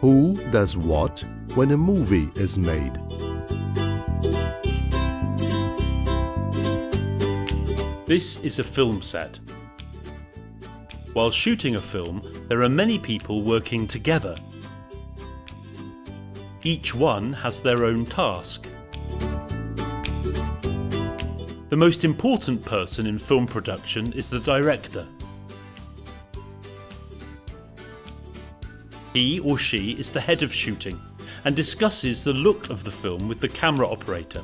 Who does what when a movie is made? This is a film set. While shooting a film, there are many people working together. Each one has their own task. The most important person in film production is the director. He or she is the head of shooting and discusses the look of the film with the camera operator.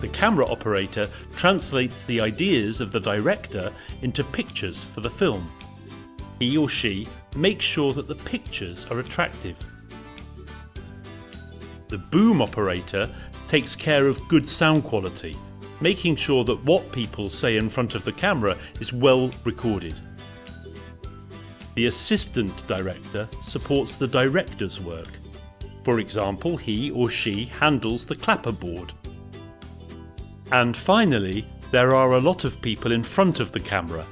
The camera operator translates the ideas of the director into pictures for the film. He or she makes sure that the pictures are attractive. The boom operator takes care of good sound quality, making sure that what people say in front of the camera is well recorded. The assistant director supports the director's work. For example, he or she handles the clapperboard. And finally, there are a lot of people in front of the camera.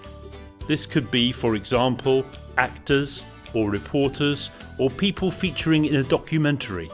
This could be, for example, actors or reporters or people featuring in a documentary.